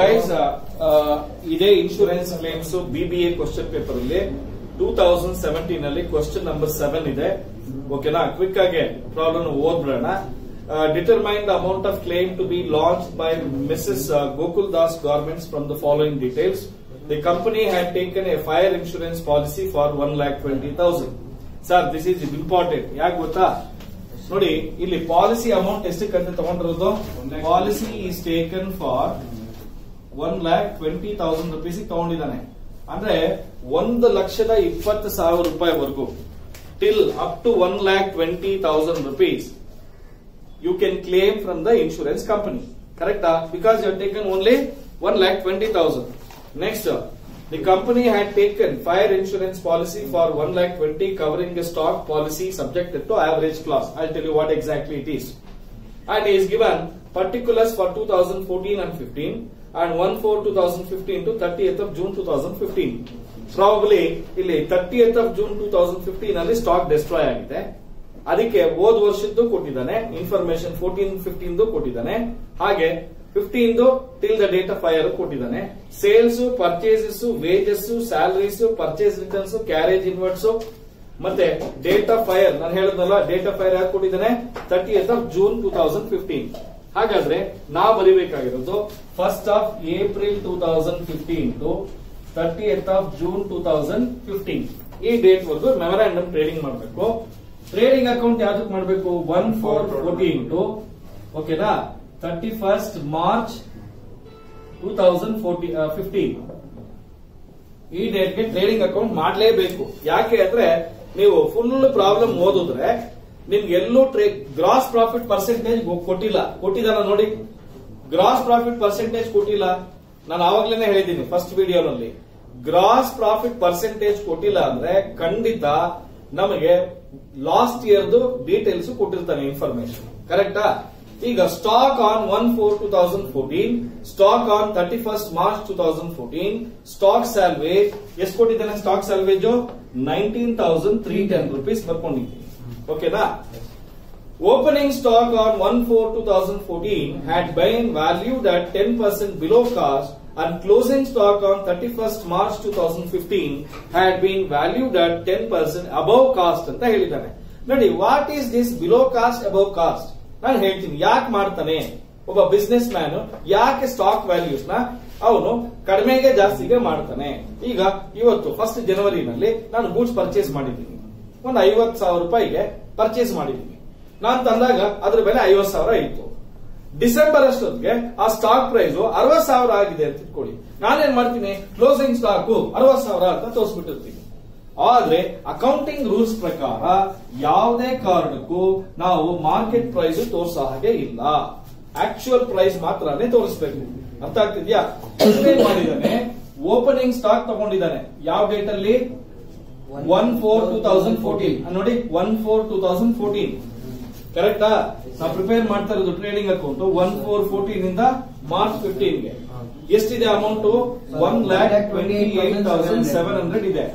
Guys ಇದೇ insurance claims BBA question paper ಅಲ್ಲಿ. Two thousand seventeen ಅಲ್ಲಿ ಕ್ವಶನ್ ನಂಬರ್ ಸೆವೆನ್ ಇದೆ. ಓಕೆನಾ ಕ್ವಿಕ್ ಆಗಿ problem ಓದ್ಬಿಡೋಣ. Determine the amount of claim to be launch by Mrs Gokul Das garments from the following details the company had taken a fire insurance policy for one lakh twenty thousand sir this is important ಯಾಕೆ ಗೊತ್ತಾ? ನೋಡಿ, ಇಲ್ಲಿ policy amount ಎಷ್ಟಕ್ಕೆ ತಗೊಂಡಿರೋದು? Policy is taken for one lakh twenty thousand rupees ತಗೊಂಡಿದ್ದಾನೆ. ಅಂದ್ರೆ ಒಂದು ಲಕ್ಷದ ಇಪ್ಪತ್ತು ಸಾವಿರ ರೂಪಾಯಿವರೆಗೂ till up to one lakh twenty thousand rupees you can claim from the insurance company ಕರೆಕ್ಟಾ because you taken only one lakh twenty thousand next the company had taken fire insurance policy for one lakh twenty covering a stock policy subjected to average clause I tell you what exactly it is and he is given particulars for 2014 and 15 and 1 thirty 2015 to 30th of June 2015. Probably ಇಲ್ಲಿ 30th of June 2015 ಅಲ್ಲಿ stock destroy ಆಗಿದೆ. ಅದಕ್ಕೆ ಹೋದ ವರ್ಷದ್ದು ಕೊಟ್ಟಿದ್ದಾನೆ information fourteen fifteen ಕೊಟ್ಟಿದ್ದಾನೆ. ಹಾಗೆ fifteen till the date of fire ಕೊಟ್ಟಿದ್ದಾನೆ. Sales purchases wages salaries purchase returns carriage inwards ಮತ್ತೆ ಡೇಟ್ ಆಫ್ ಫೈರ್ ನಾನು ಹೇಳಿದ್ನಲ್ಲ ಡೇಟ್ ಆಫ್ ಫೈರ್ ಯಾಕೆ ಕೊಟ್ಟಿದ್ದಾನೆ? Thirty of June two thousand fifteen ಹಾಗಾದ್ರೆ ನಾವು ಬರಿಬೇಕಾಗಿರೋದು first of April two thousand fifteen to thirty of June two thousand fifteen ಈ date ವರೆಗೂ memorandum trading ಮಾಡಬೇಕು. ಟ್ರೇಡಿಂಗ್ ಅಕೌಂಟ್ ಯಾವ್ದಕ್ ಮಾಡಬೇಕು? ಒನ್ ಫೋರ್ ಫೋರ್ಟೀನ್ ಟು ಓಕೆನಾ thirty first March two thousand forty fifteen ಈ ಡೇಟ್ಗೆ ಟ್ರೇಡಿಂಗ್ ಅಕೌಂಟ್ ಮಾಡಲೇಬೇಕು. ಯಾಕೆ ಅಂದ್ರೆ ನೀವು ಫುಲ್ ಪ್ರಾಬ್ಲಮ್ ಓದಿದ್ರೆ ನಿಮ್ಗೆ ಎಲ್ಲೂ ಗ್ರಾಸ್ ಪ್ರಾಫಿಟ್ ಪರ್ಸೆಂಟೇಜ್ ಕೊಟ್ಟಿಲ್ಲ. ಕೊಟ್ಟಿದ್ದಾನ ನೋಡಿ. ಗ್ರಾಸ್ ಪ್ರಾಫಿಟ್ ಪರ್ಸೆಂಟೇಜ್ ಕೊಟ್ಟಿಲ್ಲ. ನಾನು ಆವಾಗ್ಲೇನೆ ಹೇಳಿದ್ದೀನಿ ಫಸ್ಟ್ ವಿಡಿಯೋನಲ್ಲಿ ಗ್ರಾಸ್ ಪ್ರಾಫಿಟ್ ಪರ್ಸೆಂಟೇಜ್ ಕೊಟ್ಟಿಲ್ಲ ಅಂದ್ರೆ ಖಂಡಿತ ನಮಗೆ ಲಾಸ್ಟ್ ಇಯರ್ದು ಡೀಟೇಲ್ಸ್ ಕೊಟ್ಟಿರ್ತಾನೆ ಇನ್ಫಾರ್ಮೇಶನ್ ಕರೆಕ್ಟಾ ಈಗ stock on one four two thousand fourteen stock on thirty first March two thousand fourteen stock salvage ಎಷ್ಟು ಕೊಟ್ಟಿದ್ದಾನೆ stock salvage nineteen thousand three ten rupees ಬರ್ಕೊಂಡಿದ್ದೀನಿ ಓಕೆನಾ two thousand fourteen had been valued at ten percent below cost and closing stock on 31st March 2015 had been valued at 10% above cost ಅಂತ ಹೇಳಿದ್ದಾನೆ. ನೋಡಿ what is this below cost above cost ನಾನು ಹೇಳ್ತೀನಿ, ಯಾಕೆ ಮಾಡ್ತಾನೆ? ಒಬ್ಬ business man ಯಾಕೆ stock ವ್ಯಾಲ್ಯೂಸ್ನ? ಅವನು ಕಡಿಮೆಗೆ ಜಾಸ್ತಿಗೆ ಮಾಡ್ತಾನೆ. ಈಗ ಇವತ್ತು ಫಸ್ಟ್ ಜನವರಿನಲ್ಲಿ ನಾನು ಗೂಡ್ಸ್ ಪರ್ಚೇಸ್ ಮಾಡಿದ್ದೀನಿ. ಒಂದು ಐವತ್ತು ಸಾವಿರ ರೂಪಾಯಿಗೆ ಪರ್ಚೇಸ್ ಮಾಡಿದ್ದೀನಿ. ನಾನು ತಂದಾಗ ಅದ್ರ ಬೆಲೆ ಐವತ್ತು ಸಾವಿರ ಇತ್ತು. ಡಿಸೆಂಬರ್ ಅಷ್ಟೊತ್ತಿಗೆ ಆ ಸ್ಟಾಕ್ ಪ್ರೈಸ್ ಅರವತ್ ಸಾವಿರ ಆಗಿದೆ ಅಂತ ಇಟ್ಕೊಳ್ಳಿ ನಾನೇನ್ ಮಾಡ್ತೀನಿ? ಕ್ಲೋಸಿಂಗ್ ಸ್ಟಾಕ್ ಅರವತ್ ಸಾವಿರ ಅಂತ ತೋರಿಸ್ಬಿಟ್ಟಿರ್ತೀನಿ. ಆದ್ರೆ ಅಕೌಂಟಿಂಗ್ ರೂಲ್ಸ್ ಪ್ರಕಾರ ಯಾವುದೇ ಕಾರಣಕ್ಕೂ ನಾವು ಮಾರ್ಕೆಟ್ ಪ್ರೈಸ್ ತೋರಿಸೋ ಹಾಗೆ ಇಲ್ಲ. ಆಕ್ಚುಯಲ್ ಪ್ರೈಸ್ ಮಾತ್ರನೇ ತೋರಿಸ್ಬೇಕು. ಅರ್ಥ ಆಗ್ತಿದ್ಯಾ? ಮಾಡಿದಾನೆ ಓಪನಿಂಗ್ ಸ್ಟಾಕ್ ತಗೊಂಡಿದ್ದಾನೆ. ಯಾವ ಡೇಟ್ ಅಲ್ಲಿ? One four two thousand fourteen ನೋಡಿ one four two thousand fourteen ಕರೆಕ್ಟಾ? ನಾವು ಪ್ರಿಪೇರ್ ಮಾಡ್ತಾ ಇರೋದು trading account one four fourteen ಇಂದ ಮಾರ್ಚ್ ಫಿಫ್ಟೀನ್ಗೆ. ಎಷ್ಟಿದೆ amount one lakh twenty eight thousand seven hundred ಇದೆ.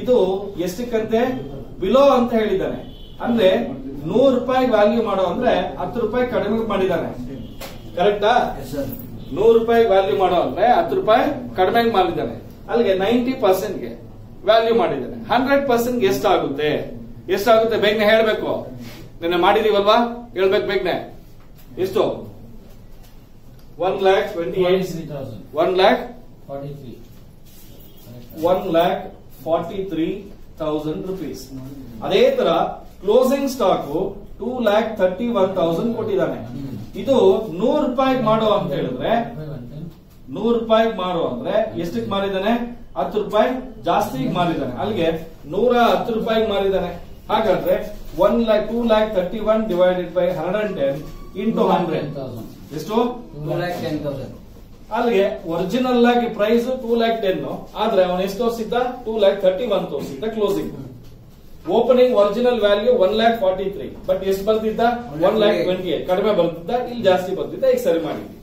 ಇದು ಎಷ್ಟಕ್ಕಂತೆ? ಬಿಲೋ ಅಂತ ಹೇಳಿದ್ದಾನೆ. ಅಂದ್ರೆ ನೂರು ರೂಪಾಯಿ ವ್ಯಾಲ್ಯೂ ಮಾಡೋ ಅಂದ್ರೆ ಹತ್ತು ರೂಪಾಯಿ ಕಡಿಮೆ ಮಾಡಿದ್ದಾನೆ. ಕರೆಕ್ಟಾ? ನೂರು ರೂಪಾಯಿ ವ್ಯಾಲ್ಯೂ ಮಾಡೋ ಅಂದ್ರೆ ಹತ್ತು ರೂಪಾಯಿ ಕಡಿಮೆ ಮಾಡಿದ್ದಾನೆ. ಅಲ್ಲಿಗೆ ನೈಂಟಿ ಪರ್ಸೆಂಟ್ಗೆ ವ್ಯಾಲ್ಯೂ ಮಾಡಿದ್ದಾನೆ. ಹಂಡ್ರೆಡ್ ಪರ್ಸೆಂಟ್ ಎಷ್ಟಾಗುತ್ತೆ? ಎಷ್ಟಾಗುತ್ತೆ? ಬೇಗನೆ ಹೇಳ್ಬೇಕು. ನಿನ್ನೆ ಮಾಡಿದೀವಲ್ವಾ? ಹೇಳ್ಬೇಕು ಬೇಗನೆ. ಎಷ್ಟು? One lakh twenty one lakh one lakh forty three thousand rupees ಅದೇ ತರ closing stock two lakh thirty one thousand ಕೊಟ್ಟಿದ್ದಾನೆ. ಇದು ನೂರು ರೂಪಾಯಿಗೆ ಮಾಡೋ ಅಂತ ಹೇಳಿದ್ರೆ ನೂರು ರೂಪಾಯಿಗೆ ಮಾಡು ಅಂದ್ರೆ ಎಷ್ಟಕ್ಕೆ ಮಾರಿದಾನೆ ಹತ್ತು ರೂಪಾಯಿ ಜಾಸ್ತಿ ಮಾರಿದಾನೆ ಅಲ್ಲಿಗೆ ನೂರ ಹತ್ತು ರೂಪಾಯಿಗೆ ಮಾರಿದಾನೆ ಹಾಗಾದ್ರೆ one lakh two lakh thirty one divided by hundred and ten into hundred ಎಷ್ಟು? ಅಲ್ಲಿಗೆ ಒರಿಜಿನಲ್ ಆಗಿ ಪ್ರೈಸ್ ಟೂ ಲ್ಯಾಕ್ ಟೆನ್ ಆದ್ರೆ ಅವನು ಎಷ್ಟು ತೋರಿಸಿದ್ದ? Two lakh thirty one ತೋರಿಸಿದ್ದ closing opening original value one lakh forty three but ಎಷ್ಟು ಬರ್ತಿದ್ದ ಒನ್ ಲ್ಯಾಕ್ ಟ್ವೆಂಟಿ ಏಟ್ ಕಡಿಮೆ ಬರ್ತಿದ್ದ ಇಲ್ಲಿ ಜಾಸ್ತಿ ಬರ್ತಿದ್ದ ಈಗ ಸರಿ ಮಾಡಿದ್ವಿ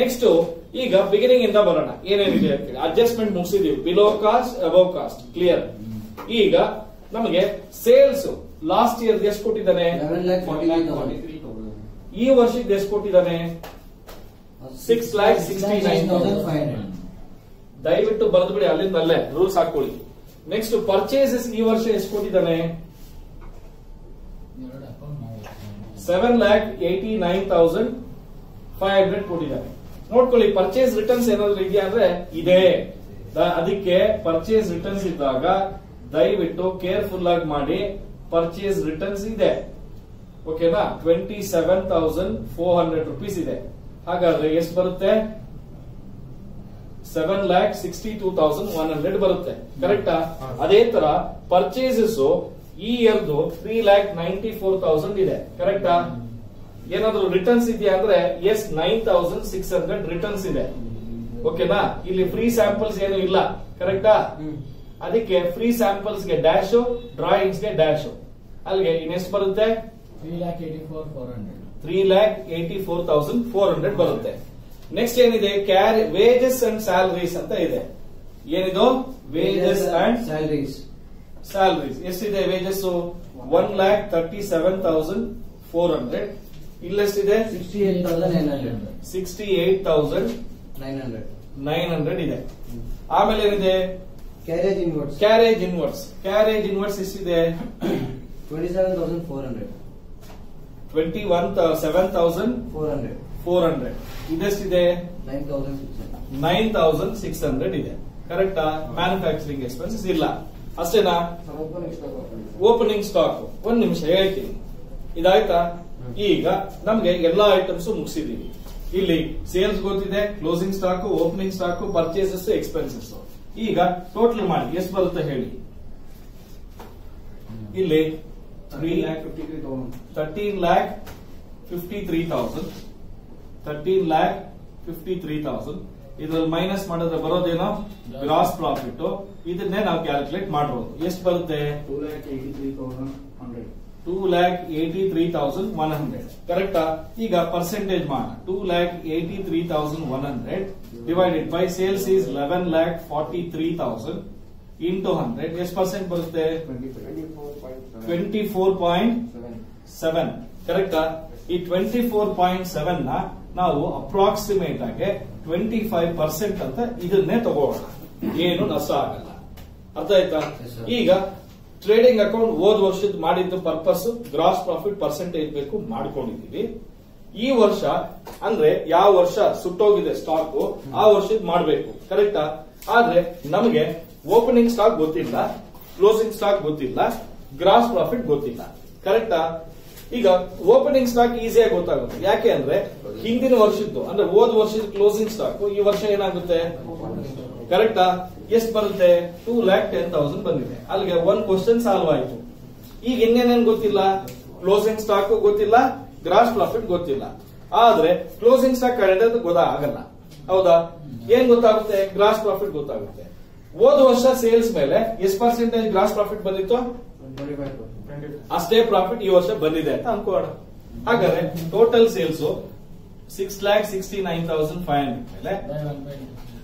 ನೆಕ್ಸ್ಟ್ ಈಗ ಬಿಗಿನಿಂಗ್ ಇಂದ ಬರೋಣ. ಏನೇನಿದೆ ಅಂತ ಹೇಳಿ. Adjustment ಮುಗಿಸಿದೀವಿ. Below cost above cost clear ಈಗ ನಮಗೆ ಸೇಲ್ಸ್ ಲಾಸ್ಟ್ ಇಯರ್ ಎಷ್ಟು ಕೊಟ್ಟಿದ್ದಾನೆ. ಈ ವರ್ಷಕ್ಕೆ ಎಷ್ಟು ಕೊಟ್ಟಿದ್ದಾನೆ. Six lakh sixty nine five hundred ದಯವಿಟ್ಟು ಬರೆದು ಬಿಡಿ ಅಲ್ಲಿಂದ ಅಲ್ಲೇ ರೂಲ್ಸ್ ಹಾಕೊಳ್ಳಿ ನೆಕ್ಸ್ಟ್ ಪರ್ಚೇಸಸ್ ಈ ವರ್ಷ ಎಷ್ಟು ಕೊಟ್ಟಿದ್ದಾನೆ. Seven lakh eighty nine thousand five hundred ಕೊಟ್ಟಿದ್ದಾನೆ. ನೋಡ್ಕೊಳ್ಳಿ ಪರ್ಚೇಸ್ ರಿಟರ್ನ್ಸ್ ಏನಾದ್ರು ಇದೆಯಾ ಅಂದ್ರೆ ಇದೆ. ಅದಕ್ಕೆ ಪರ್ಚೇಸ್ ರಿಟರ್ನ್ಸ್ ಇದ್ದಾಗ ದಯವಿಟ್ಟು ಕೇರ್ಫುಲ್ ಆಗಿ ಮಾಡಿ. ಪರ್ಚೇಸ್ ರಿಟರ್ನ್ಸ್ ಇದೆ. ಓಕೆನಾ twenty seven thousand four hundred rupees ಇದೆ. ಹಾಗಾದ್ರೆ ಎಷ್ಟು ಬರುತ್ತೆ? Seven lakh sixty two thousand one hundred ಬರುತ್ತೆ ಕರೆಕ್ಟಾ ಅದೇ ತರ ಪರ್ಚೇಸಸ್ ಈ ಇಯರ್ದು three lakh ninety four thousand ಇದೆ ಕರೆಕ್ಟಾ ಏನಾದ್ರು ರಿಟರ್ನ್ಸ್ ಇದೆಯಾ ಅಂದ್ರೆ yes nine thousand six hundred returns ಇದೆ. ಓಕೆನಾ ಇಲ್ಲಿ ಫ್ರೀ ಸ್ಯಾಂಪಲ್ಸ್ ಏನು ಇಲ್ಲ. ಕರೆಕ್ಟಾ ಅದಕ್ಕೆ ಫ್ರೀ ಸ್ಯಾಂಪಲ್ಸ್ಗೆ ಡ್ಯಾಶ್ ಡ್ರಾಯಿಂಗ್ಸ್ಗೆ ಡ್ಯಾಶ್ ಅಲ್ಲಿಗೆ ಇನ್ನೆಷ್ಟು ಬರುತ್ತೆ? Three lakh eighty four four hundred three lakh eighty four thousand four hundred ಬರುತ್ತೆ. ನೆಕ್ಸ್ಟ್ ಏನಿದೆ? ಕ್ಯಾರಿ ವೇಜಸ್ ಅಂಡ್ ಸ್ಯಾಲರೀಸ್ ಅಂತ ಇದೆ. ಏನಿದು? ವೇಜಸ್ ಅಂಡ್ ಸ್ಯಾಲರೀಸ್ ಸ್ಯಾಲರೀಸ್ ಎಷ್ಟಿದೆ wages one lakh thirty seven thousand four hundred ಇಲ್ಲೆಷ್ಟಿದೆ? Sixty eight thousand nine hundred sixty eight thousand nine hundred nine hundred ಇದೆ. ಆಮೇಲೆ ಏನಿದೆ? Carriage inwards carriage inwards carriage inwards ಎಷ್ಟಿದೆ twenty seven thousand four hundred twenty one seven thousand four hundred four hundred ಇದೆಷ್ಟಿದೆ nine thousand six hundred nine thousand six hundred ಇದೆ. ಕರೆಕ್ಟಾ manufacturing expenses ಇಲ್ಲ. ಅಷ್ಟೇನಾ? Opening stock ಒಂದ್ ನಿಮಿಷ ಹೇಳ್ತೀನಿ. ಇದಾಯ್ತಾ? ಈಗ ನಮ್ಗೆ ಎಲ್ಲಾ ಐಟಮ್ಸ್ ಮುಗಿಸಿದೀವಿ. ಇಲ್ಲಿ ಸೇಲ್ಸ್ ಗೊತ್ತಿದೆ closing stock opening stock purchases expenses ಈಗ ಟೋಟಲ್ ಮಾಡಿ ಎಷ್ಟು ಬರುತ್ತೆ ಹೇಳಿ? ಇಲ್ಲಿ three lakh fifty three thousand thirteen lakh fifty three thousand thirteen lakh fifty three thousand ಇದ್ರಲ್ಲಿ ಮೈನಸ್ ಮಾಡಿದ್ರೆ ಬರೋದೇನೋ? ಗ್ರಾಸ್ ಪ್ರಾಫಿಟ್ ಇದನ್ನೇ ನಾವು ಕ್ಯಾಲ್ಕುಲೇಟ್ ಮಾಡಬಹುದು ಎಷ್ಟು ಬರುತ್ತೆ? Two lakh eighty three thousand hundred two lakh eighty three thousand one hundred ಕರೆಕ್ಟಾ ಈಗ ಪರ್ಸೆಂಟೇಜ್ ಮಾಡೋಣ two lakh eighty three thousand one hundred divided by sales is eleven lakh forty three thousand into hundred ಎಷ್ಟು percent ಬರುತ್ತೆ? Twenty four point seven seven ಕರೆಕ್ಟಾ ಈ twenty four point ಸೆವೆನ್ನ ನಾವು approximate ಆಗಿ twenty five percent ಅಂತ ಇದನ್ನೇ ತಗೋಣ ಏನು ನಷ್ಟ ಆಗಲ್ಲ. ಅರ್ಥ ಆಯ್ತಾ? ಈಗ ಟ್ರೇಡಿಂಗ್ ಅಕೌಂಟ್ ಹೋದ್ ವರ್ಷದ ಮಾಡಿದ್ದ ಪರ್ಪಸ್ ಗ್ರಾಸ್ ಪ್ರಾಫಿಟ್ ಪರ್ಸೆಂಟೇಜ್ ಬೇಕು ಮಾಡ್ಕೊಂಡಿದ್ದೀವಿ. ಈ ವರ್ಷ, ಅಂದ್ರೆ ಯಾವ ವರ್ಷ ಸುಟ್ಟೋಗಿದೆ ಸ್ಟಾಕ್ ಆ ವರ್ಷದ ಮಾಡಬೇಕು ಕರೆಕ್ಟಾ ಆದ್ರೆ ನಮಗೆ ಓಪನಿಂಗ್ ಸ್ಟಾಕ್ ಗೊತ್ತಿಲ್ಲ ಕ್ಲೋಸಿಂಗ್ ಸ್ಟಾಕ್ ಗೊತ್ತಿಲ್ಲ ಗ್ರಾಸ್ ಪ್ರಾಫಿಟ್ ಗೊತ್ತಿಲ್ಲ ಕರೆಕ್ಟಾ ಈಗ ಓಪನಿಂಗ್ ಸ್ಟಾಕ್ ಈಸಿಯಾಗಿ ಗೊತ್ತಾಗುತ್ತೆ. ಯಾಕೆ ಅಂದ್ರೆ ಹಿಂದಿನ ವರ್ಷದ್ದು, ಅಂದ್ರೆ ಹೋದ್ ವರ್ಷದ ಕ್ಲೋಸಿಂಗ್ ಸ್ಟಾಕ್ ಈ ವರ್ಷ ಏನಾಗುತ್ತೆ? ಕರೆಕ್ಟಾ? ಎಷ್ಟು ಬರುತ್ತೆ? ಟೂ ಲ್ಯಾಕ್ ಟೆನ್ ತೌಸಂಡ್ ಬಂದಿದೆ. ಅಲ್ಲಿಗೆ ಒನ್ ಕ್ವಶನ್ ಸಾಲ್ವ್ ಆಯ್ತು. ಈಗ ಇನ್ನೇನೇನ್ ಗೊತ್ತಿಲ್ಲ? ಕ್ಲೋಸಿಂಗ್ ಸ್ಟಾಕ್ ಗೊತ್ತಿಲ್ಲ ಗ್ರಾಸ್ ಪ್ರಾಫಿಟ್ ಗೊತ್ತಿಲ್ಲ. ಆದ್ರೆ ಕ್ಲೋಸಿಂಗ್ ಸ್ಟಾಕ್ ಕಳೆದ ಗೊತ್ತಾಗಲ್ಲ ಹೌದಾ? ಏನ್ ಗೊತ್ತಾಗುತ್ತೆ? ಗ್ರಾಸ್ ಪ್ರಾಫಿಟ್ ಗೊತ್ತಾಗುತ್ತೆ. ಹೋದ ವರ್ಷ ಸೇಲ್ಸ್ ಮೇಲೆ ಎಷ್ಟು ಪರ್ಸೆಂಟೇಜ್ ಗ್ರಾಸ್ ಪ್ರಾಫಿಟ್ ಬಂದಿತ್ತು? ಅಷ್ಟೇ ಪ್ರಾಫಿಟ್ ಈ ವರ್ಷ ಬಂದಿದೆ ಅಂತ ಅನ್ಕೋಣ. ಹಾಗಾದ್ರೆ total sales six lakh sixty nine thousand five hundred ಮೇಲೆ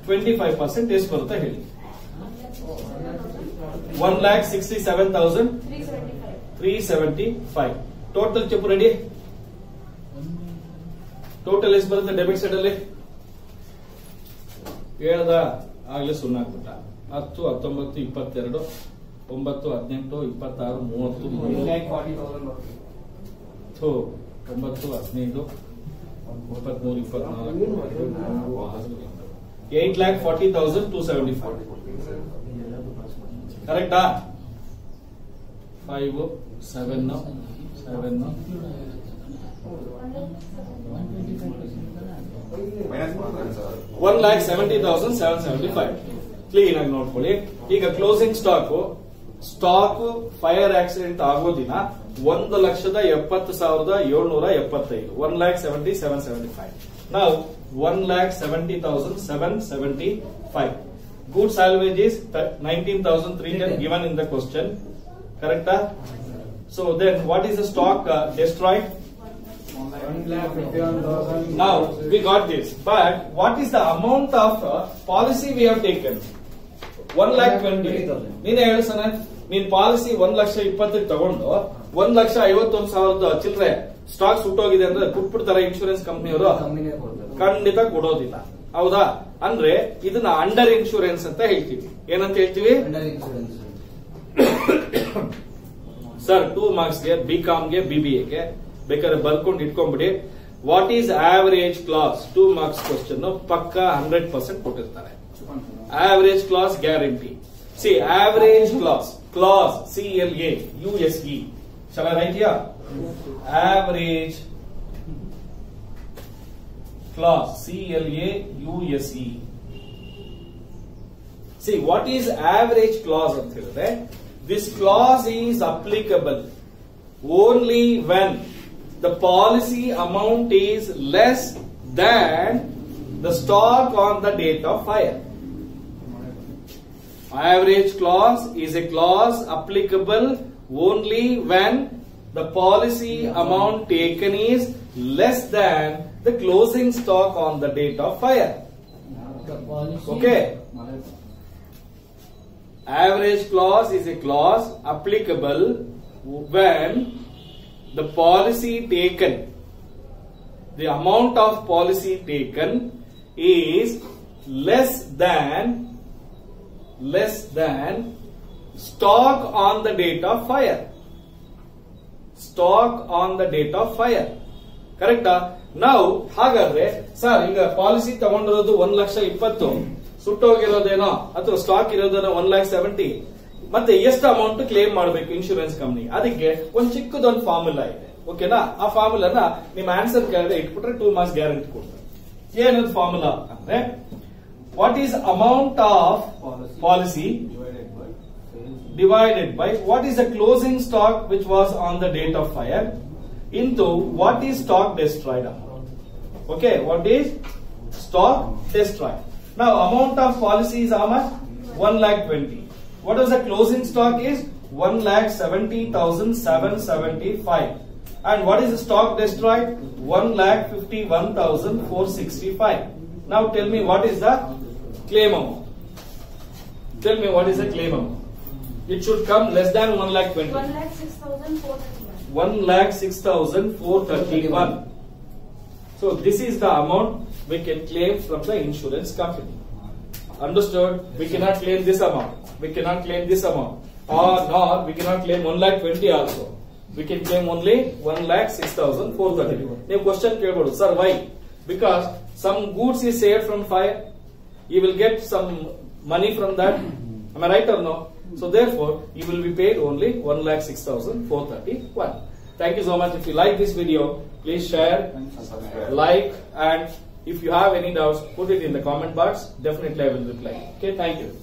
ಟ್ವೆಂಟಿ ಫೈವ್ ಪರ್ಸೆಂಟ್ ಎಷ್ಟು ಬರುತ್ತೆ ಹೇಳಿ? One lakh sixty seven thousand three seventy five total ಚಪ್ಪು ready total ಎಷ್ಟು ಬರುತ್ತೆ ಡೆಬಿಟ್ ಸೈಡ್ ಅಲ್ಲಿ? ಹೇಳ್ದ ಆಗ್ಲೇ ಸುಮ್ಮನಾಗ್ಬಿಟ್ಟ ಹತ್ತು, ಹತ್ತೊಂಬತ್ತು, ಇಪ್ಪತ್ತೆರಡು, ಒಂಬತ್ತು, ಹದಿನೆಂಟು, ಇಪ್ಪತ್ತಾರು, ಮೂವತ್ತು ಒಂಬತ್ತು, ಹದಿನೈದು, ಇಪ್ಪತ್ಮೂರು, ಇಪ್ಪತ್ನಾಲ್ಕು. Eight lakh forty thousand two seventy five ಕರೆಕ್ಟಾ five seven seven one lakh seventy thousand seven seventy five clean ನೋಡ್ಕೊಳ್ಳಿ ಈಗ closing stock stock fire accident ಆಗೋ ದಿನ ಒಂದು ಲಕ್ಷದ ಎಪ್ಪತ್ತು ಸಾವಿರದ ಏಳ್ನೂರ ಎಪ್ಪತ್ತೈದು. One lakh seventy seven seventy five ನಾವು one lakh seventy thousand seven seventy five good salvage is nineteen thousand three ten given in the question ಕರೆಕ್ಟಾ so then what is the stock destroyed ನಾವು we got this but what is the amount of policy we have taken? One lakh twenty ನೀನೇ ಹೇಳು ಸನ ನೀನ್ policy ಒಂದ್ ಲಕ್ಷ ಇಪ್ಪತ್ತಕ್ಕೆ ತಗೊಂಡು ಒಂದ್ ಲಕ್ಷ ಐವತ್ತೊಂದು ಸಾವಿರದ ಚಿಲ್ಲರೆ ಸ್ಟಾಕ್ ಸುಟ್ಟೋಗಿದೆ ಅಂದ್ರೆ ತರ ಇನ್ಶೂರೆನ್ಸ್ ಕಂಪ್ನಿಯವರು ಖಂಡಿತ ಕೊಡೋದಿಲ್ಲ. ಹೌದಾ? ಅಂದ್ರೆ ಇದನ್ನ ಅಂಡರ್ ಇನ್ಶೂರೆನ್ಸ್ ಅಂತ ಹೇಳ್ತೀವಿ. ಏನಂತ ಹೇಳ್ತೀವಿ? ಅಂಡರ್ ಇನ್ಶೂರೆನ್ಸ್ ಸರ್ ಟೂ ಮಾರ್ಕ್ಸ್ಗೆ ಬಿ ಗೆ ಬಿಬಿಎಗೆ ಬೇಕಾದ್ರೆ ಬರ್ಕೊಂಡು ಇಟ್ಕೊಂಡ್ಬಿಡಿ. What is average clause two marks question ಪಕ್ಕ ಹಂಡ್ರೆಡ್ ಪರ್ಸೆಂಟ್ ಕೊಟ್ಟಿರ್ತಾರೆ. Average clause guarantee see average clause clause C L A U S E ಚಲ right yeah average clause C L A U S E what is average clause class ಅಂತ ಹೇಳಿದ್ರೆ this clause is applicable only when the policy amount is less than the stock on the date of fire Average clause is a clause applicable only when the policy amount taken is less than the closing stock on the date of fire. Okay. Average clause is a clause applicable when the policy taken, the amount of policy taken is less than less than stock on the date of fire. Stock on the date of fire. ಕರೆಕ್ಟಾ ನಾವು ಹಾಗಾದ್ರೆ sir ಈಗ policy ತಗೊಂಡಿರೋದು ಒಂದ್ ಲಕ್ಷ ಇಪ್ಪತ್ತು. ಸುಟ್ಟೋಗಿರೋದೇನೋ ಅಥವಾ stock ಇರೋದೇನೋ ಒನ್ ಲ್ಯಾಕ್ ಸೆವೆಂಟಿ ಮತ್ತೆ ಎಷ್ಟು ಅಮೌಂಟ್ ಕ್ಲೇಮ್ ಮಾಡಬೇಕು ಇನ್ಶೂರೆನ್ಸ್ ಕಂಪ್ನಿ ಅದಕ್ಕೆ ಒಂದು ಚಿಕ್ಕದೊಂದು ಫಾರ್ಮುಲಾ ಇದೆ. ಓಕೆನಾ ಆ ಫಾರ್ಮುಲಾನ ನಿಮ್ಮ ಆನ್ಸರ್ ಕೆಳಗಡೆ ಇಟ್ಬಿಟ್ರೆ ಟೂ ಮಾರ್ಕ್ಸ್ ಗ್ಯಾರಂಟಿ ಕೊಡ್ತಾರೆ. ಏನದು ಫಾರ್ಮುಲಾ ಅಂದ್ರೆ what is amount of policy divided by what is the closing stock which was on the date of fire into what is stock destroyed amount. Okay, what is stock destroyed? Now amount of policy is how much? 1 lakh 20. What is the closing stock is? 1 lakh 70,775. And what is the stock destroyed? 1 lakh 51,465. Now tell me what is the claim amount? Tell me what is the claim amount? It should come less than 1 lakh 20. One lakh six thousand four thirty-one. 1 lakh 6,431. So this is the amount we can claim from the insurance company. Understood? We cannot claim this amount. We cannot claim this amount. Or nor we cannot claim 1 lakh 20 also. We can claim only 1 lakh 6,431. ನೀವು question ಕೇಳ್ಬೋದು sir why? Because some goods is saved from fire. You will get some money from that. Am I right or no? So therefore, you will be paid only 1 lakh 6,431. Thank you so much. If you like this video, please share, like, and if you have any doubts, put it in the comment box. Definitely I will reply. Okay, thank you.